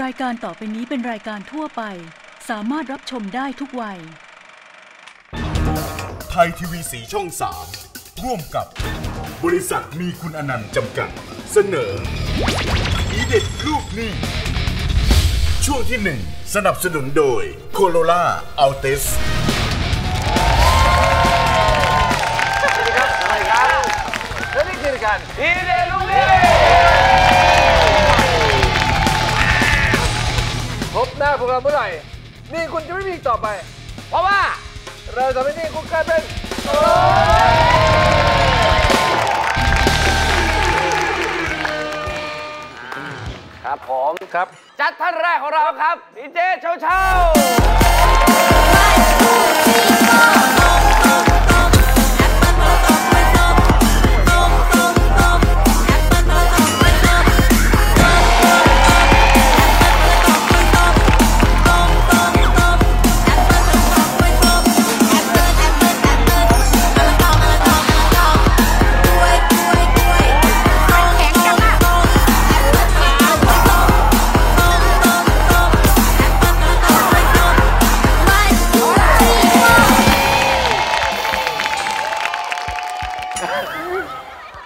รายการต่อไปนี้เป็นรายการทั่วไป สามารถรับชมได้ทุกวัย ไทยทีวีสีช่อง 3 ร่วมกับบริษัทมีคุณอนันต์จำกัด เสนออีเด็ดลูกหนี้ช่วงที่ 1 สนับสนุนโดยโคโรล่าอัลเทสสวัสดีครับสวัสดีครับและนี่คือรายการอีเดลูกนี้พบหน้าพวกเราเมื่อไหร่นี่คุณจะไม่มีอีกต่อไป เพราะว่า เราจะไม่นี่คุณกลายเป็นครับผมครับ จัดท่านแรกของเราครับดีเจเช้าเช้า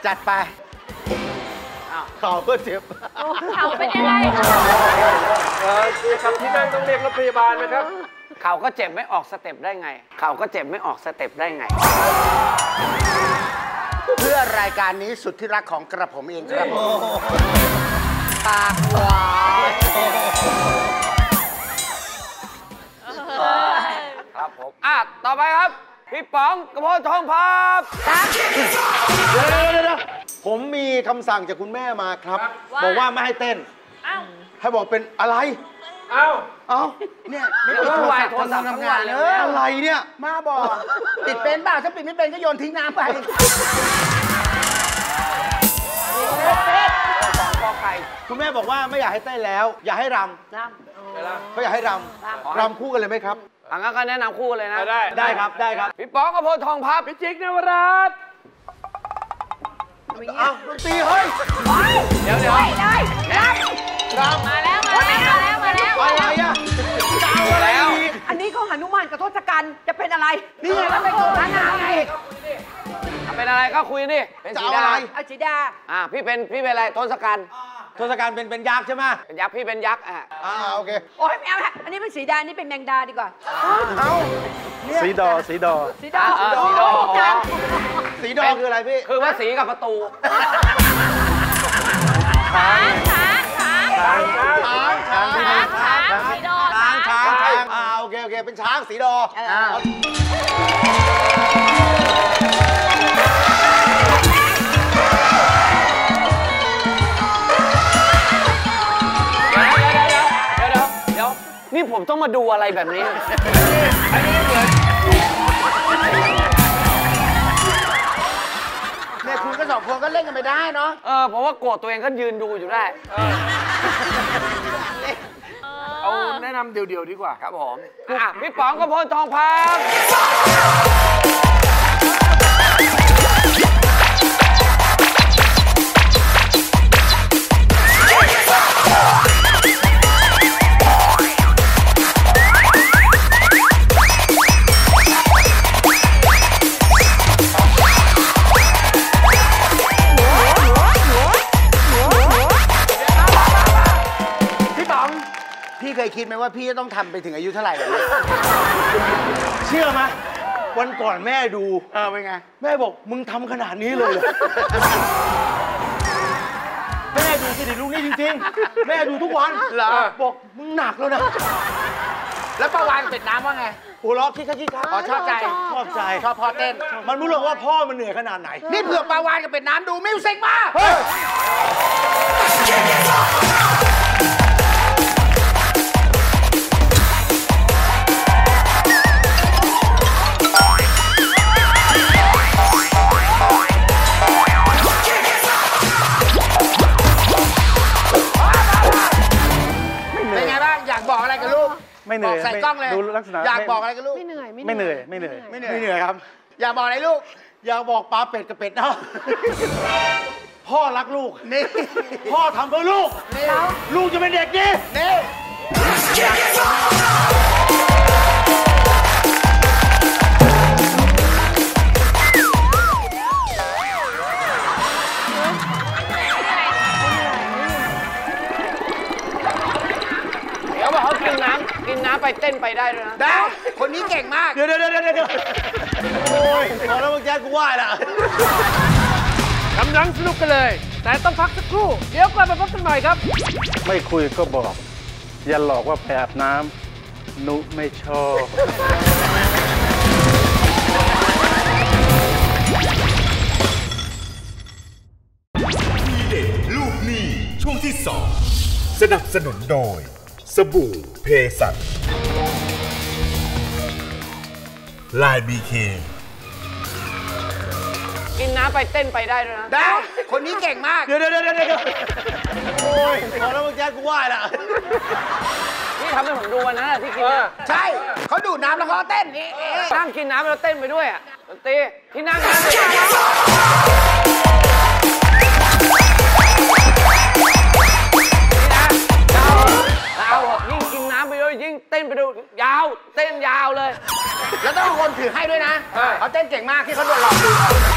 จัดไปเขาก็เจ็บเขาเป็นยังไงเออครับที่นั่นต้องเรียกรถพยาบาลนะครับ เขาก็เจ็บไม่ออกสเต็ปได้ไง เขาก็เจ็บไม่ออกสเต็ปได้ไง เพื่อรายการนี้สุดที่รักของกระผมเองครับผมปากหวานครับผมอะต่อไปครับ พี่ป๋องกระเพาะทองพับเดี๋ยวเดี๋ยวเดี๋ยวผมมีคำสั่งจากคุณแม่มาครับ บอกว่าไม่ให้เต้นอ้าวให้บอกเป็นอะไรเอ้าเอ้าเนี่ยไม่โทปิดรโทรศัศัพพท์ท์โทรศัพท์ทำทั้งงาวันนเลเอยออะไรเนี่ยมาบอกปิดเป็นเปล่าถ้าปิดไม่เป็นก็โยนทิ้งน้ำไปกอไก่คุณแม่บอกว่าไม่อยากให้เต้นแล้ว อยากให้รำน้เขาอยากให้รำรำคู่กันเลยไหมครับ อะงั้นก็แนะนำคู่เลยนะ ได้ ได้ครับ ได้ครับ พี่ป๋องกระเพาะทองพับพี่จิ๊กนวรัตน์อ้าวดนตรีเฮ้ย เดี๋ยวเดี๋ยวำเลยรับรำมาแล้ว มาแล้ว มาแล้ว มาแล้วอะไรอะแล้วอันนี้เขาหนุมานกับทศกัณฐ์จะเป็นอะไร นี่ไงแล้วไม่โกงนะไงเป็นอะไรก็คุยนี่เป็นจะสีเอาดาอะไรเอาจีดา อะพี่เป็นพี่เป็นอะไรทศกัณฐ์ ทศกัณฐ์เป็นเป็นยักษ์ใช่ไหมเป็นยักษ์พี่เป็นยักษ์อะอ่าโอเคโอ้ยไม่เอาละอันนี้เป็นสีดานี่เป็นแมงดาดีกว่าเอาเนี่ยสีดอสีดอสีดาอะสีดอจังสีดอคืออะไรพี่คือว่าสีกับประตูช้างช้างช้างช้างช้างช้างช้างสีดอช้าช้างงช้างช้างอ่าโอเคโอเคเป็นช้างสีดอ นี่ผมต้องมาดูอะไรแบบนี้เนี่ยคุณก็สองคนก็เล่นกันไปได้เนาะ เออผมว่าโกรธตัวเองก็ยืนดูอยู่ได้ เอาแนะนำเดี่ยวๆดีกว่า ครับผม อะ พี่ป๋องกระพลทองพับ ว่าพี่จะต้องทำไปถึงอายุเท่าไหร่แบบนี้ เชื่อไหมวันก่อนแม่ดู เออเป็นไง แม่บอกมึงทำขนาดนี้เลยเหรอ แม่ดูสิเดิลูกนี่จริงๆ แม่ดูทุกวันเหรอ บอกมึงหนักแล้วนะ แล้วประวานเป็ดน้ำว่าไง หัวเราะคิดแค่คิดครับอ๋อชอบใจ ชอบใจ ชอบพ่อเต้น มันไม่รู้หรอกว่าพ่อมันเหนื่อยขนาดไหน นี่เผื่อปลาวานกับเป็ดน้ำดูมิวสิกมาเฮ้ย ไม่เหนื่อยบอกใส่กล้องเลย ดูลักษณะอยากไม่บอกอะไรกับลูกไม่เหนื่อยไม่เหนื่อยไม่เหนื่อยไม่เหนื่อยครับ อยากบอกอะไรลูก อยากบอกปลาเป็ดกับเป็ดเน่าพ่อรักลูกนี่พ่อทำเพื่อลูก ลูกจะเป็นเด็กดีนี่ ไปเต้นไปได้ด้วยนะได้ คนนี้เก่งมาก เดี๋ยวเดี๋ยวเดี๋ยวเดี๋ยวโอ้ยพอแล้วมึงแจ๊กูไหว้ละกำลังสนุกกันเลย แต่ต้องพักสักครู่ เดี๋ยวกลับมาพบกันใหม่ครับ ไม่คุยก็บอก อย่าหลอกว่าไปอาบน้ำนุไม่ชอบทีเด็ดลูกหนี้ช่วงที่สองสนับสนุนโดย สบู่เพสัตลายบีเคกินน้ำไปเต้นไปได้ด้วยนะได้คนนี้เก่งมาก เดี๋ยวเดี๋ยวเดี๋ยวเดี๋ยวโอ้ยพอแล้วมึงแจ๊กูไหว้ละนี่ทำให้ผมดูวันนั้นอะที่กินน้ำใช่เขาดูดน้ำแล้วเขาก็เต้นนี่นั่งกินน้ำแล้วเต้นไปด้วยอะดนตรีที่นั่งนั่ง ไปด้วยยาวเต้นยาวเลย แล้วต้องเอาคนถือให้ด้วยนะเขาเต้นเก่งมากที่เขาโดนหลอก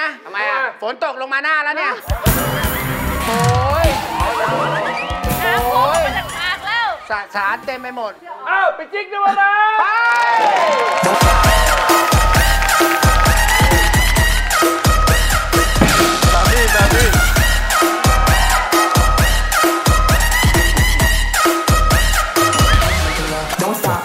นะทำไมอะฝนตกลงมาหน้าแล้วเนี่ยน้ำพุ่งมาจากปากแล้วสะสารเต็มไปหมด อ้าว ไปจิกด้วยนะไปอ้าว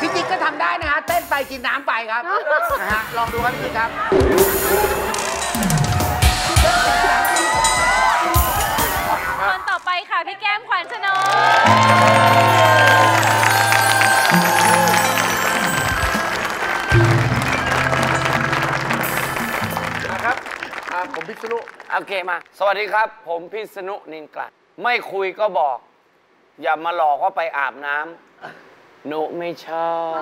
พี่จิ๊กก็ทำได้นะฮะ เต้นไปกินน้ำไปครับนะฮะลองดูครับพี่จิ๊กครับ คนต่อไปค่ะ พี่แก้มขวัญชนกนะครับอ่าผมพิษณุโอเคมา สวัสดีครับ ผมพิษณุนินกลัดไม่คุยก็บอก อย่ามาหลอกว่าไปอาบน้ำหนุไม่ชอบ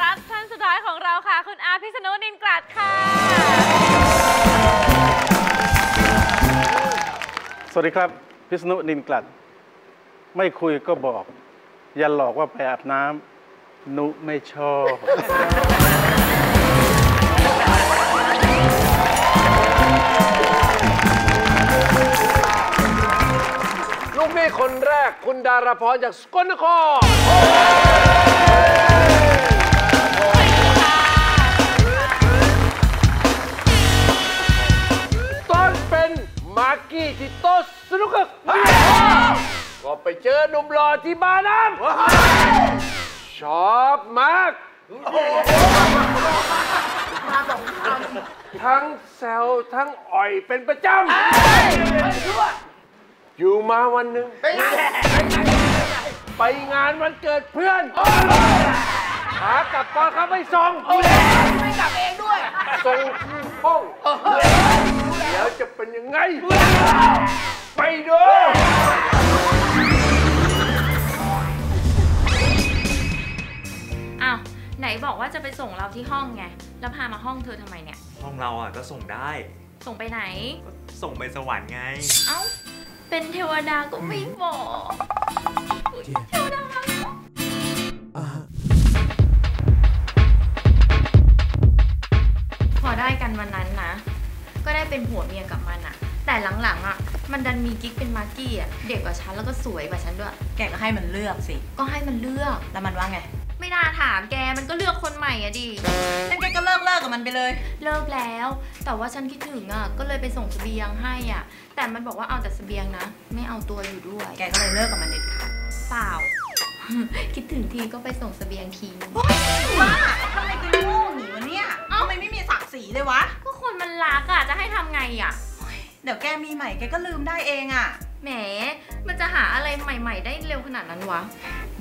รับท่านสุดท้ายของเราค่ะ คุณอาพิษณุนินกลัดค่ะ สวัสดีครับ พิษณุนินกลัด ไม่คุยก็บอก อย่าหลอกว่าไปอาบน้ำนุไม่ชอบ ลูกหนี้คนแรกคุณดาราพรจากสกลนครต้นเป็นมาร์กี้ที่โต๊ะสนุกเกอร์ก็ไปเจอหนุ่มหล่อที่บาร์น้ำชอบมาก ทั้งแซวทั้งอ่อยเป็นประจำอยู่มาวันหนึ่งไปงานวันเกิดเพื่อนหากลับตอนเขาไม่ส่งไม่กลับเองด้วยส่งที่ห้องแล้วจะเป็นยังไง ไปดูอ้าวไหนบอกว่าจะไปส่งเราที่ห้องไง แล้วพามาห้องเธอทำไมเนี่ย ห้องเราอะก็ส่งได้ ส่งไปไหน ส่งไปสวรรค์ไง เอ้า เป็นเทวดาก็ไม่บอกเทวดาพอได้กันวันนั้นนะ ก็ได้เป็นหัวเมียกับมันอะแต่หลังๆอะมันดันมีกิ๊กเป็นมาร์กี้อะเด็กกว่าฉันแล้วก็สวยกว่าฉันด้วย แกก็ให้มันเลือกสิ ก็ให้มันเลือก แล้วมันว่าไง ไม่น่าถามแกมันก็เลือกคนใหม่อะดิงั้นแกก็เลิกเลิกกับมันไปเลย เลิกแล้ว แต่ว่าฉันคิดถึงอะก็เลยไปส่งเสบียงให้อะแต่มันบอกว่าเอาแต่เสบียงนะ ไม่เอาตัวอยู่ด้วย แกก็เลยเลิกกับมันเด็ดขาดเปล่า คิดถึงทีก็ไปส่งเสบียงทีนึงว่าทำไมแกโง่หนีวะเนี่ยทำไมไม่มีศักดิ์ศรีเลยวะ ก็คนมันรักอะจะให้ทำไงอะเดี๋ยวแกมีใหม่แกก็ลืมได้เองอะแหม มันจะหาอะไรใหม่ ๆ ได้เร็วขนาดนั้นวะ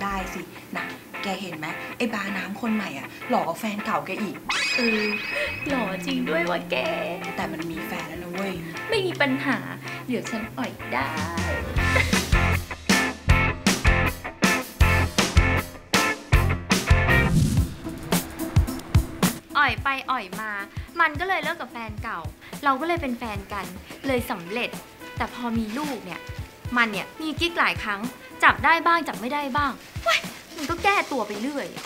ได้สินะ แกเห็นไหมไอ้บาน้ำคนใหม่อะ หลอกกว่าแฟนเก่าแกอีก เออหล่อจริงด้วยว่ะแก แต่มันมีแฟนแล้วนะเว้ย ไม่มีปัญหา เดี๋ยวฉันอ่อยได้ อ่อยไปอ่อยมา มันก็เลยเลิกกับแฟนเก่า เราก็เลยเป็นแฟนกัน เลยสำเร็จ แต่พอมีลูกเนี่ย มันเนี่ยมีกิ๊กหลายครั้ง จับได้บ้างจับไม่ได้บ้างเว้ย มันก็แก้ตัวไปเรื่อยอะ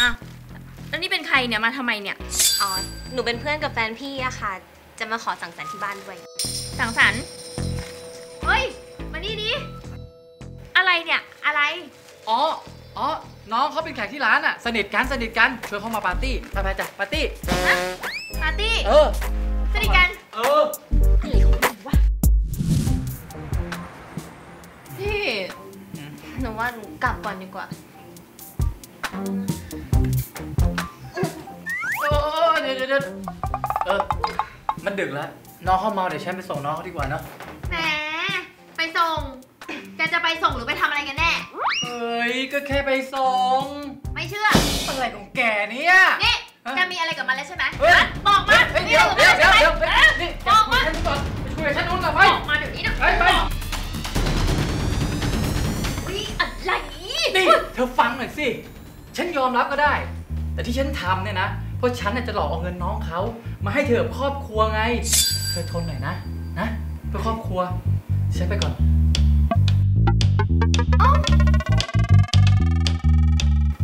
อะแล้วนี่เป็นใครเนี่ยมาทำไมเนี่ย อ๋อ หนูเป็นเพื่อนกับแฟนพี่อะค่ะ จะมาขอสังสรรค์ที่บ้านด้วย สังสรรค์ เฮ้ย มานี่ดิอะไรเนี่ย อะไร อ๋อ อ๋อ น้องเขาเป็นแขกที่ร้านอะ สนิทกัน สนิทกันชวนเขามาปาร์ตี้ไปไปจ้ะปาร์ตี้ปาร์ตี้ เออ สนิทกัน เออ ว่าหนูกลับก่อนดีกว่าเออเดี๋ยวเดี๋ยวเดี๋ยวเออ มันดึกแล้ว น้องเขาเมาเดี๋ยวฉันไปส่งน้องเขาดีกว่าเนอะแหมไปส่ง แกจะไปส่งหรือไปทำอะไรกันแน่เอ้ย ก็แค่ไปส่ง ไม่เชื่อ อะไรของแกเนี่ย นี่แกมีอะไรกับมันแล้วใช่ไหมเฮ้ย ฮะบอกมาเฮ้ยเดี๋ยวเดี๋ยวเดี๋ยวเดี๋ยวเดี๋ยวนี่บอกมาฉันก่อนไปคุยกับฉันนู้นก่อนไป บอกมาเดี๋ยวนี้นะ ไปไปอุ๊ย นี่เธอฟังหน่อยสิ ฉันยอมรับก็ได้ แต่ที่ฉันทำเนี่ยนะ เพราะฉันน่ะจะหลอกเอาเงินน้องเขา มาให้เธอกับครอบครัวไง เธอทนหน่อยนะ นะเพื่อครอบครัว ฉันไปก่อน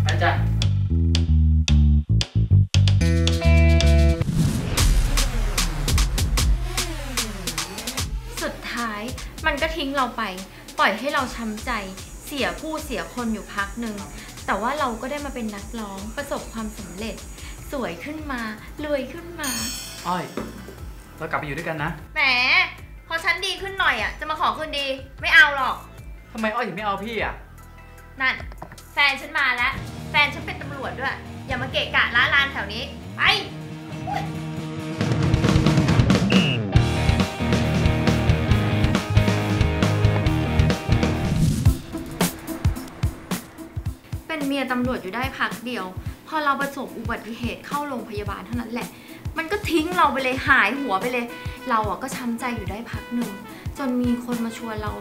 ไปจ้ะ สุดท้ายมันก็ทิ้งเราไป ปล่อยให้เราช้ำใจ สียผู้เสียคนอยู่พักหนึ่ง แต่ว่าเราก็ได้มาเป็นนักร้องประสบความสำเร็จ สวยขึ้นมารวยขึ้นมา อ้อยเรากลับไปอยู่ด้วยกันนะแหมพอฉันดีขึ้นหน่อยอะ จะมาขอคืนดีไม่เอาหรอก ทำไมอ้อยถึงไม่เอาพี่อะ นั่น แฟนฉันมาแล้ว แฟนฉันเป็นตำรวจด้วย อย่ามาเกะกะล้าลานแถวนี้ ไปเป็ นเมียตำรวจอยู่ได้พักเดียว พอเราประสบอุบัติเหตุเข้าโรงพยาบาลเท่านั้นแหละ มันก็ทิ้งเราไปเลยหายหัวไปเลย เราอะก็ช้ำใจอยู่ได้พักหนึ่ง จนมีคนมาชวนเรา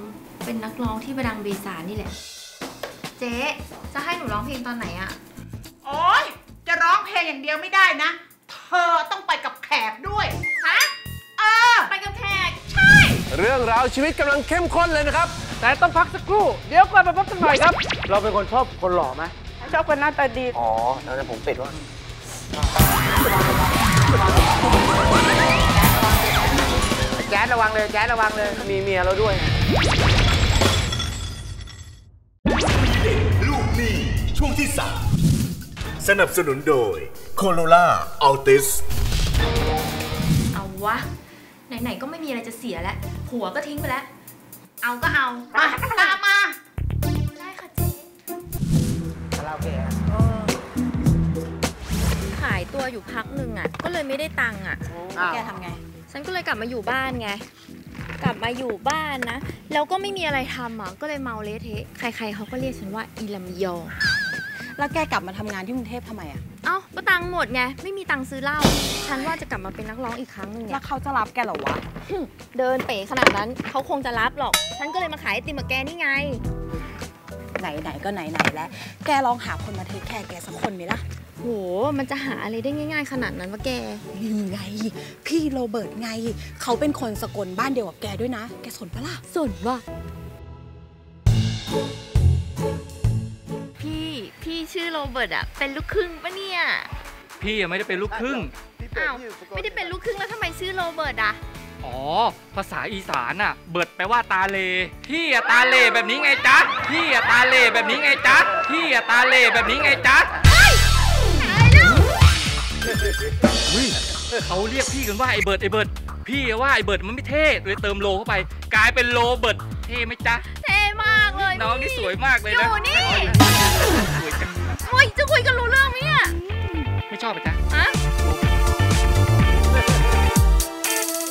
เป็นนักร้องที่ประดังเบซานี่แหละ เจ๊จะให้หนูร้องเพลงตอนไหนอะโอ๊ย จะร้องเพลงอย่างเดียวไม่ได้นะ เธอต้องไปกับแขกด้วย ฮะ เออ ไปกับแขก ใช่ เรื่องราวชีวิตกำลังเข้มข้นเลยนะครับ แต่ต้องพักสักครู่ เดี๋ยวกลับมาพบกันใหม่ครับ เราเป็นคนชอบคนหล่อไหม ชอบคนหน้าตาดีอ๋อแล้วผมปิดว่าแจ๊ดระวังเลยแจ๊ดระวังเลย มีเมียแล้วด้วย ลูกหนี้ช่วงที่3สนับสนุนโดย c o r o l a Altis เอาวะ ไหน ๆ ก็ไม่มีอะไรจะเสียแล้ว ผัวก็ทิ้งไปแล้ว เอาก็เอา มาตามมา ตัวอยู่พักหนึ่งอะ ก็เลยไม่ได้ตังค์อะ อ้าวแกทำไง ฉันก็เลยกลับมาอยู่บ้านไง กลับมาอยู่บ้านนะ แล้วก็ไม่มีอะไรทำอะ ก็เลยเมาเละเทะ ใครๆเขาก็เรียกฉันว่าอีลำยอง แล้วแกกลับมาทำงานที่กรุงเทพทำไมอะเอ้าก็ตังค์หมดไง ไม่มีตังค์ซื้อเหล้า ฉันว่าจะกลับมาเป็นนักร้องอีกครั้งหนึ่งแล้วเนี่ยเขาจะรับแกเหรอวะ เดินเป๋ขนาดนั้นเขาคงจะรับหรอก ฉันก็เลยมาขายไอติมกับแกนี่ไง ไหนไหนๆก็ไหนไหนๆแล้ว แกลองหาคนมา take care แกสักคนไหมล่ะ โห มันจะหาอะไรได้ง่าย ๆ ขนาดนั้นวะแก นี่ไง พี่โรเบิร์ตไง เขาเป็นคนสกลบ้านเดียวกับแกด้วยนะ แกสนปะล่ะ สนว่าพี่พี่พี่ชื่อโรเบิร์ตอะเป็นลูกครึ่งปะเนี่ย พี่อะไม่ได้เป็นลูกครึ่ง อ้าวไม่ได้เป็นลูกครึ่งแล้วทำไมชื่อโรเบิร์ตอะอ๋อ ภาษาอีสานอะเบิดแปลว่าตาเหล่ พี่อะตาเหล่แบบนี้ไงจ๊ะ พี่อะตาเหล่แบบนี้ไงจ๊ะ พี่อะตาเหล่แบบนี้ไงจ๊ะ อุ๊ยเขาเรียกพี่กันว่าไอเบิร์ดไอเบิร์ดพี่อะว่าไอเบิร์ดมันไม่เท่เลยเติมโรเข้าไป กลายเป็นโรเบิร์ตเท่ไหมจ๊ะเท่มากเลยน้องนี่สวยมากเลยอนะยู่นี่สวยจังโอ้ยจะคุยกันรู้เรื่องไหมเนี่ยไม่ชอบปะจ๊ะฮะ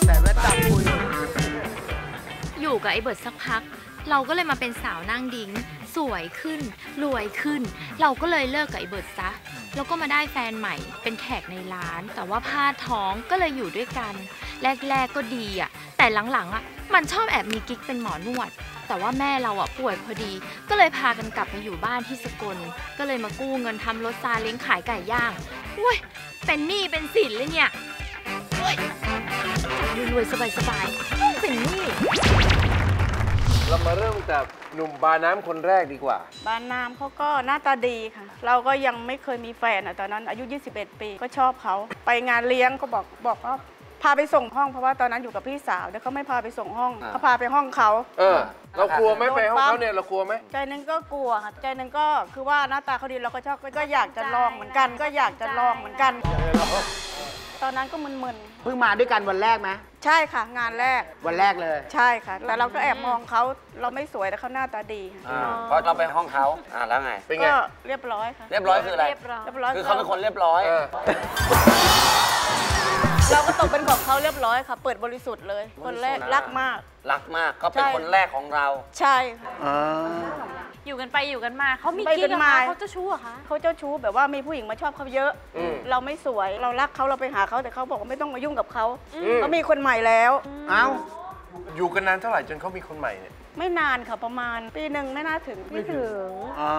แต่แว่นดำคุยอยู่กับไอ้เบิร์ดสักพัก เราก็เลยมาเป็นสาวนั่งดิ้งสวยขึ้น รวยขึ้น เราก็เลยเลิกกับไอ้เบิร์ดซะ แล้วก็มาได้แฟนใหม่เป็นแขกในร้าน แต่ว่าพลาดท้องก็เลยอยู่ด้วยกัน แรกๆก็ดีอะ แต่หลังๆอะมันชอบแอบมีกิ๊กเป็นหมอนวด แต่ว่าแม่เราอะป่วยพอดี ก็เลยพากันกลับมาอยู่บ้านที่สกล ก็เลยมากู้เงินทำรถซาเล้งขายไก่ย่างอุ้ยเป็นหนี้เป็นสินเลยเนี่ยอุ้ยรวยๆสบายๆเป็นหนี้ มาเริ่มจากหนุ่มบาน้ำคนแรกดีกว่าบ้านน้ำเขาก็หน้าตาดีค่ะ เราก็ยังไม่เคยมีแฟนอะตอนนั้นอายุ 21 ปีก็ชอบเขาไปงานเลี้ยงก็บอกบอกว่าพาไปส่งห้องเพราะว่าตอนนั้นอยู่กับพี่สาวแต่เขาไม่พาไปส่งห้องอ่า เขาพาไปห้องเขา เออ เรากลัวไหมไปห้องเขาเนี่ยเรากลัวไหม ใจหนึงก็กลัวค่ะใจหนึงก็คือว่าหน้าตาเขาดีเราก็ชอบก็อยากจะลองเหมือนกัน ก็อยากจะลองเหมือนกัน ตอนนั้นก็มึนเพิ่งมาด้วยกันวันแรกไหมๆ ใช่ค่ะ งานแรก วันแรกเลย ใช่ค่ะ แต่เราก็แอบมองเขาเราไม่สวยแต่เขาหน้าตาดีค่ะอ่าเพราะเราไปห้องเขาอ่าแล้วไง เป็นไง ก็เรียบร้อยค่ะ เรียบร้อยคืออะไร เรียบร้อย คือเขาเป็นคนเรียบร้อย เราก็ตกเป็นของเขาเรียบร้อยค่ะ เปิดบริสุทธิ์เลย คนแรกรักมาก รักมากก็เป็นใช่คนแรกของเรา ใช่ค่ะอยู่กันไปอยู่กันมาเขามีไปกิ๊กกันเหรอมาคะเขาเจะชู้เหรอคะเขาเจ้าชู้แบบว่ามีผู้หญิงมาชอบเขาเยอะอืมเราไม่สวยเรารักเขาเราไปหาเขาแต่เขาบอกว่าไม่ต้องมายุ่งกับเขาอืมเขามีคนใหม่แล้ว เอ้าอยู่กันนานเท่าไหร่จนเขามีคนใหม่เนี่ย ไม่นานค่ะประมาณปีหนึ่งไม่น่าถึงไม่ถึง อ๋อ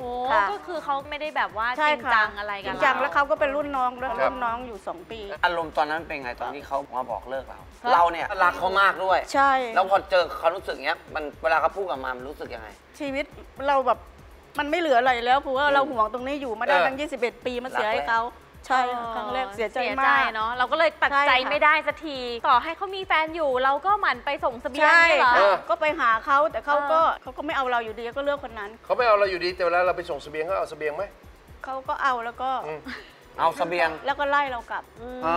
โอ้ค่ะ ก็คือเขาไม่ได้แบบว่าจใช่ริงค่ะจังอะไรจกัรินงจังแล้วเขาก็เป็นรุ่นน้องด้วยครับ รุ่นน้องอยู่สองปี อารมณ์ตอนนั้นเป็นไงตอนที่เขามาบอกเลิกเราครับเราเนี่ยรักเขามากด้วย ใช่แล้วพอเจอเขารู้สึกเงี้ยมันเวลาเขาพูดกับมามันรู้สึกยังไง ชีวิตเราแบบมันไม่เหลืออะไรแล้วเพราะว่าเราห่วงตรงนี้อยู่มาได้เออตั้ง 21 ปีมาเสียให้เขา ใช่ค่ะครั้งแรกเสียใจเสียมากเนาะเราก็เลยตัดใช่ใจค่ะไม่ได้สักทีต่อให้เขามีแฟนอยู่ เราก็หมั่นไปส่งเสบียงใช่เนี่ยเหรอเออก็ไปหาเขาแต่เขาก็เขาก็ไม่เอาเราอยู่ดีก็เลือกคนนั้นเขาไม่เอาเราอยู่ดีแต่เวลาเราไปส่งเสบียงเขาเอาเสบียงไหมเขาก็เอาแล้วก็อืมเอาเสบียงแล้วก็ไล่เรากลับอ๋อ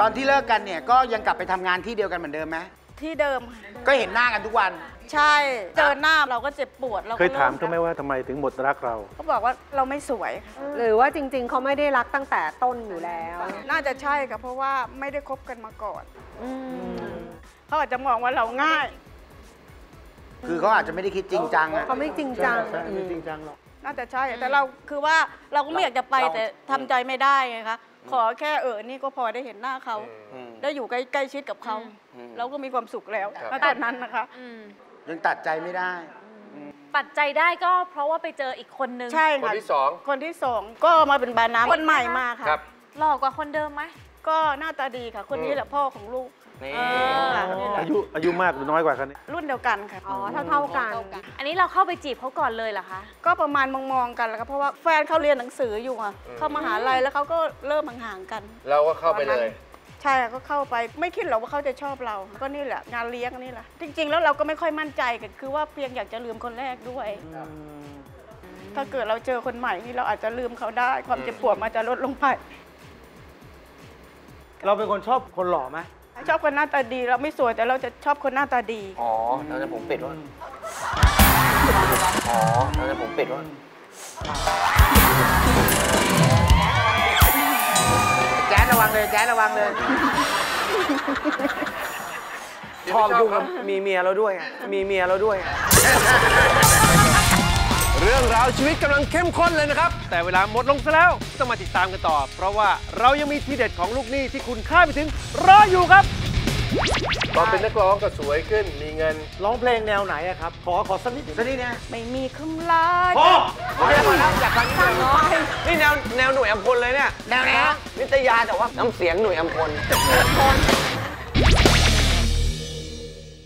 ตอนที่เลิกกันเนี่ยก็ยังกลับไปทำงานที่เดียวกันเหมือนเดิมไหมที่เดิมก็เห็นหน้ากันทุกวัน ใช่ เจอหน้าเราก็เจ็บปวดเราก็เคยถามริ่เขาไหมว่าทำไมถึงหมดรักเรา เขาบอกว่าเราไม่สวย หรือว่าจริง ๆ เขาไม่ได้รักตั้งแต่ต้นอยู่แล้ว น่าจะใช่ค่ะเพราะว่าไม่ได้คบกันมาก่อนเขาอาจจะมองว่าเราง่าย คือเขาอาจจะไม่ได้คิดจริงจังอะเขาไม่จริงจัง ใช่ไม่จริงจังหรอก น่าจะใช่แต่เราคือว่าเราก็ไม่อยากจะไปเราแต่ทำใจไม่ได้ไงคะขอแค่เออนี่ก็พอได้เห็นหน้าเขาอืมได้อยู่ใกล้ใกล้ชิดกับเขาอืมเราก็มีความสุขแล้วครับณตอนนั้นนะคะ ยังตัดใจไม่ได้ ตัดใจได้ก็เพราะว่าไปเจออีกคนนึง ใช่คนค่ะที่สอง คนที่สองก็มาเป็นบานน้ำคนใหม่มาค่ะ ครับ หล่อกว่าคนเดิมไหม ก็หน้าตาดีค่ะ คนนี้แหละพ่อของลูกนี่ค่ะนี่แหละอายุอายุมากหรือน้อยกว่ากันเนี่ยรุ่นเดียวกันค่ะ อ๋อ เท่าๆกัน อันนี้เราเข้าไปจีบเขาก่อนเลยเหรอคะ ก็ประมาณมองๆกันแล้วครับเพราะว่าแฟนเขาเรียนหนังสืออยู่อะอืมเข้ามหาลัยแล้วเขาก็เริ่มห่างๆกัน เราก็เข้าไปเลยใช่ค่ะก็เข้าไปไม่คิดหรอกว่าเขาจะชอบเรา ก็นี่แหละงานเลี้ยงนี่แหละจริง ๆ แล้วเราก็ไม่ค่อยมั่นใจกันคือว่าเพียงอยากจะลืมคนแรกด้วย ถ้าเกิดเราเจอคนใหม่นี่เราอาจจะลืมเขาได้ ความเจ็บปวดมันจะลดลงไปเราเป็นคนชอบคนหล่อไหมชอบคนหน้าตาดีเราไม่สวยแต่เราจะชอบคนหน้าตาดีอ๋อแล้วจะผมปิดว่าอ๋อแล้วจะผมปิดว่า เลยแจ๊สระวังเลยชอบยุ่งกับมีเมียแล้วด้วยอะมีเมียแล้วด้วยอะเรื่องราวชีวิตกำลังเข้มข้นเลยนะครับ แต่เวลาหมดลงซะแล้วต้องมาติดตามกันต่อ เพราะว่าเรายังมีทีเด็ดของลูกหนี้ที่คุณคาดไม่ถึงรออยู่ครับ ตอนเป็นนักร้องก็สวยขึ้นมีเงินร้องเพลงแนวไหนอะครับ ขอขอสักนิดสักนิดนะไม่มีคำลาพอพอแล้วอยากฟังน้อยนี่แนวแนวหน่วยอัมพลเลยเนี่ยแนวไหนนิตยาแต่ว่าน้ำเสียงหน่วยอัมพลคน